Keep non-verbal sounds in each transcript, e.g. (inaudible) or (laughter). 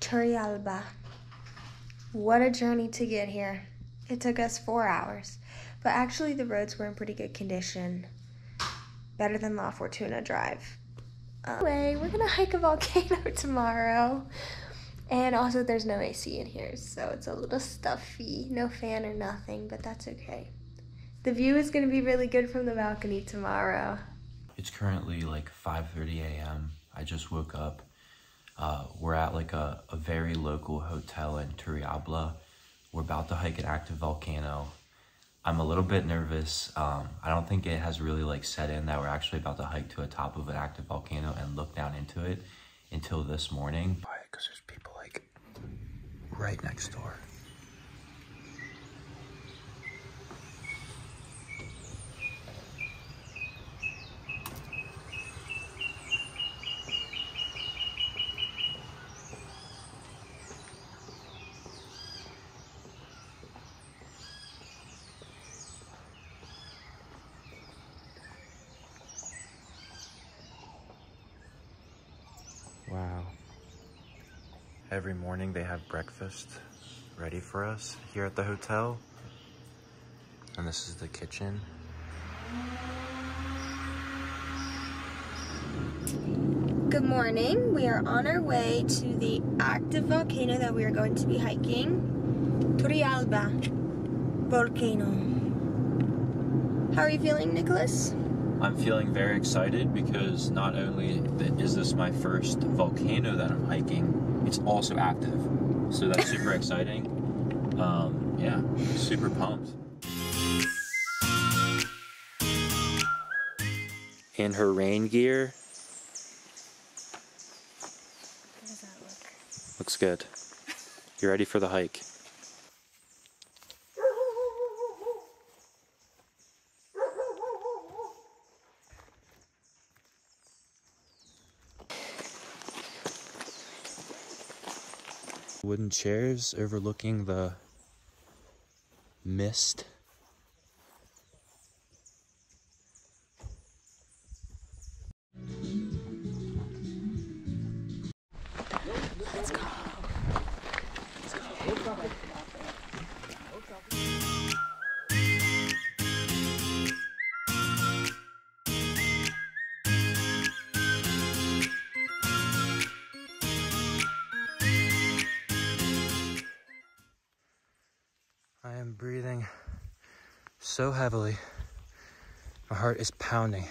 Turrialba. What a journey to get here. It took us four hours, but actually the roads were in pretty good condition. Better than La Fortuna Drive. Um, anyway, we're gonna hike a volcano (laughs) tomorrow. And also there's no AC in here, so it's a little stuffy. No fan or nothing, but that's okay. The view is gonna be really good from the balcony tomorrow. It's currently like 5.30 a.m. I just woke up. Uh, we're at like a, a very local hotel in Turrialba. We're about to hike an active volcano. I'm a little bit nervous. Um, I don't think it has really like set in that we're actually about to hike to the top of an active volcano and look down into it until this morning. Because there's people like right next door. Wow. Every morning they have breakfast ready for us here at the hotel. And this is the kitchen. Good morning. We are on our way to the active volcano that we are going to be hiking. Turrialba volcano. How are you feeling, Nicholas? I'm feeling very excited because not only is this my first volcano that I'm hiking, it's also active. So that's super exciting. Um, yeah, super pumped. In her rain gear. How does that look? Looks good. You ready for the hike? Wooden chairs overlooking the mist. Breathing so heavily. My heart is pounding.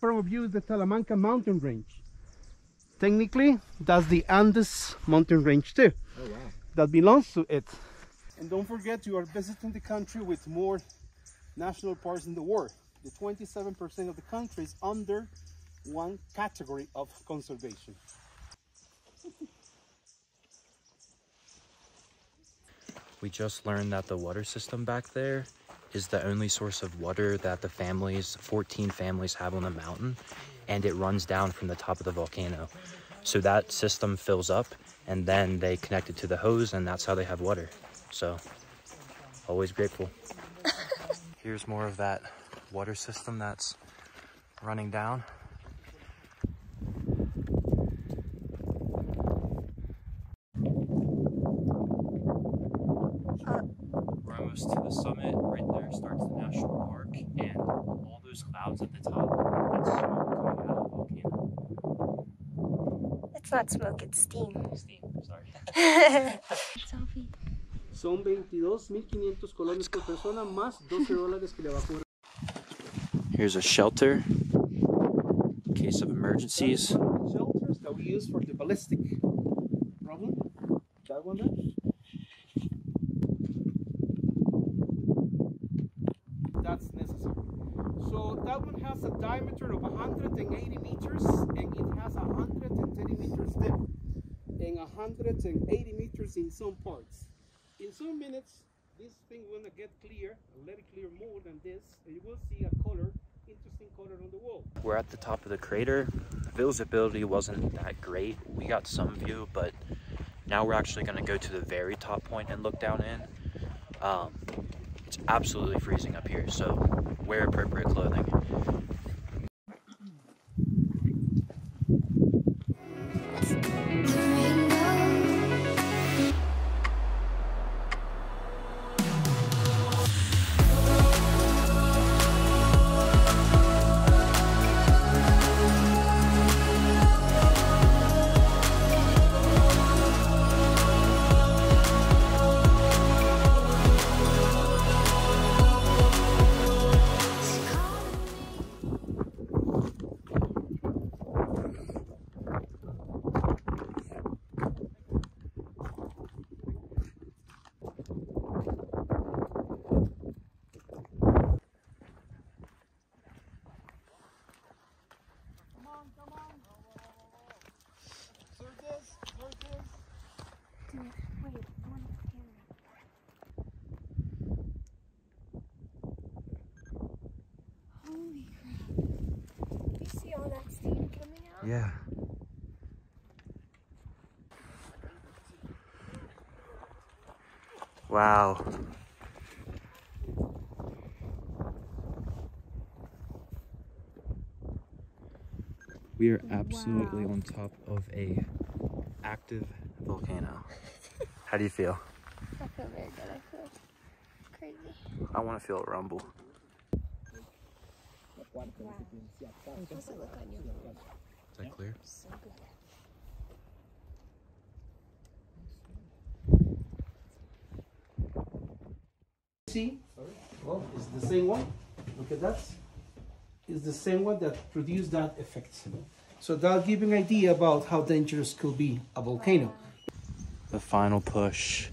front of you is the Talamanca mountain range. Technically, that's the Andes mountain range too. Oh wow. That belongs to it. And don't forget you are visiting the country with more national parks in the world. The 27% of the country is under one category of conservation. We just learned that the water system back there is the only source of water that the families, 14 families have on the mountain, and it runs down from the top of the volcano. So that system fills up and then they connect it to the hose and that's how they have water. So always grateful. (laughs) Here's more of that water system that's running down. We're almost to the summit. Right there starts the national park, and all those clouds at the top, that's smoke coming out of the volcano. It's not smoke, it's steam. Steam, sorry. Selfie. (laughs) Son 22.500 colones por persona más 12 dólares que le va a cobrar. Here's a shelter in case of emergencies. Shelters that we use for the ballistic problem. That one there. That's necessary. So that one has a diameter of 180 meters and it has 130 meters depth and 180 meters in some parts. In some minutes, this thing will get clear, let it clear more than this, and you will see a color, interesting color on the wall. We're at the top of the crater. Visibility wasn't that great. We got some view, but now we're actually going to go to the very top point and look down in. Um, It's absolutely freezing up here, so wear appropriate clothing. Holy crap. You see all that steam coming out? Yeah. Wow. We are absolutely Wow. on top of a active volcano. (laughs) How do you feel? I feel very good. I feel crazy. I want to feel a rumble. How's it look on you? Is that clear? So good. See? Well, it's the same one. Look at that. It's the same one that produced that effect. So that'll give you an idea about how dangerous could be a volcano. The final push.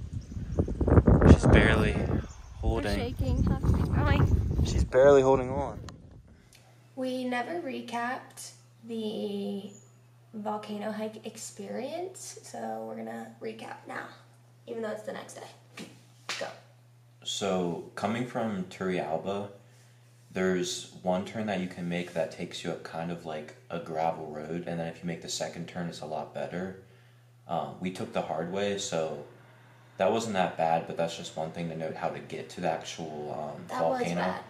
She's barely holding. shaking. Have to keep going. She's barely holding on. We never recapped the volcano hike experience, so we're gonna recap now, even though it's the next day. Go. So coming from Turrialba, there's one turn that you can make that takes you up kind of like a gravel road, and then if you make the second turn, it's a lot better. Um, we took the hard way, so that wasn't that bad. But that's just one thing to note: how to get to the actual um, That was volcano. bad.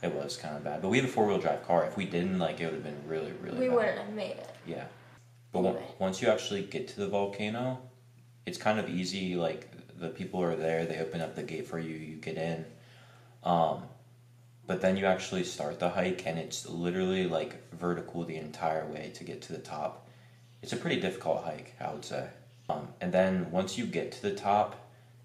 It was kind of bad, but we had a four wheel drive car. If we didn't, like, it would have been really, really. We bad. wouldn't have made it. Yeah. But Anyway. once you actually get to the volcano, it's kind of easy. Like the people are there, they open up the gate for you, you get in. Um, but then you actually start the hike, and it's literally like vertical the entire way to get to the top. It's a pretty difficult hike, I would say. Um, and then once you get to the top,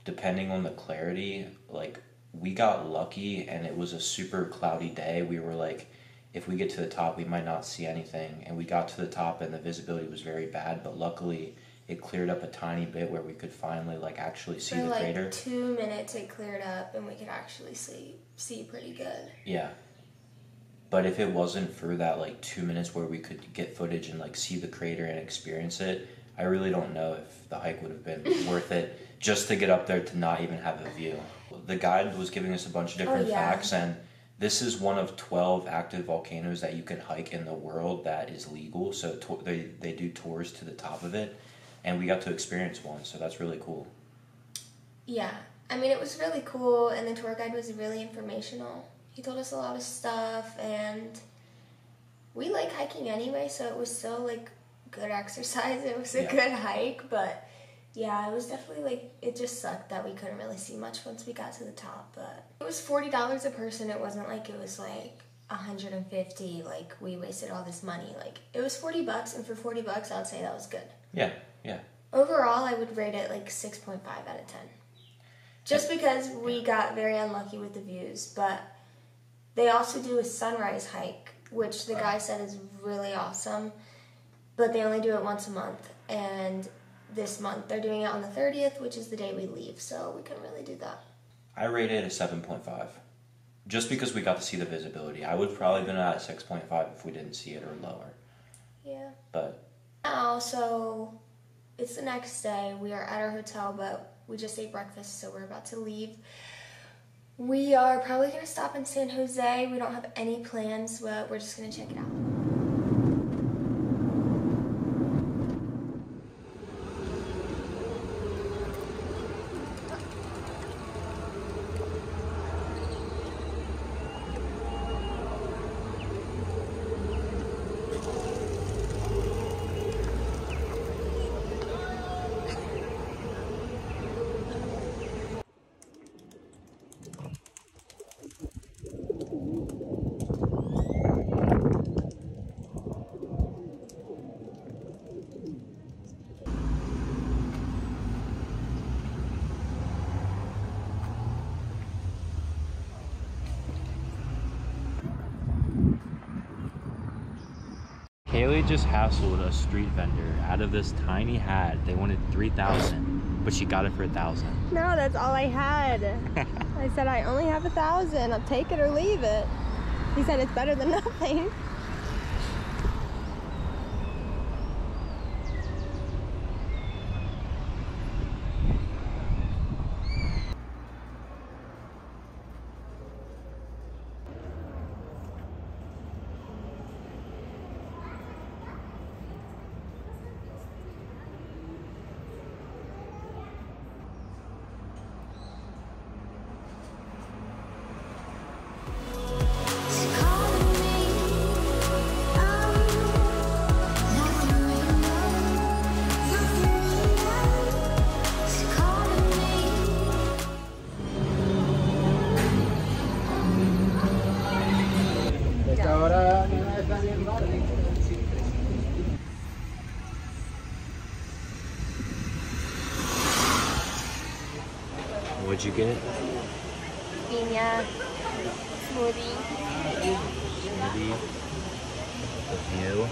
depending on the clarity, like we got lucky and it was a super cloudy day. We were like, if we get to the top, we might not see anything. And we got to the top and the visibility was very bad, but luckily it cleared up a tiny bit where we could finally like actually see For the like crater. two minutes, it cleared up, and we could actually see see pretty good. Yeah. But if it wasn't for that like two minutes where we could get footage and like see the crater and experience it, I really don't know if the hike would have been (laughs) worth it just to get up there to not even have a view. The guide was giving us a bunch of oh, different Oh, yeah. facts and this is one of 12 active volcanoes that you can hike in the world that is legal. So to- they, they do tours to the top of it and we got to experience one. So that's really cool. Yeah, I mean, it was really cool, and the tour guide was really informational. He told us a lot of stuff, and we like hiking anyway, so it was still like good (laughs) exercise. It was a Yeah. good hike, but yeah, it was definitely like it just sucked that we couldn't really see much once we got to the top. But it was forty dollars a person. It wasn't like it was like. 150 like we wasted all this money like it was 40 bucks and for 40 bucks i would say that was good Yeah, yeah. Overall, I would rate it like 6.5 out of 10. Just because we got very unlucky with the views, but they also do a sunrise hike, which the guy said is really awesome, but they only do it once a month. And this month they're doing it on the 30th, which is the day we leave, so we couldn't really do that. I rated it a 7.5. Just because we got to see the visibility. I would probably been at 6.5 if we didn't see it or lower. Yeah. But Now, so it's the next day. We are at our hotel, but we just ate breakfast, so we're about to leave. We are probably going to stop in San Jose. We don't have any plans, but we're just going to check it out. Kaylee just hassled a street vendor out of this tiny hat. They wanted 3000 but she got it for a thousand. No, that's all I had. (laughs) I said, I only have a thousand. I'll take it or leave it. He said, it's better than (laughs) nothing. drink in it? Piña. Smoothie. Smoothie. The view.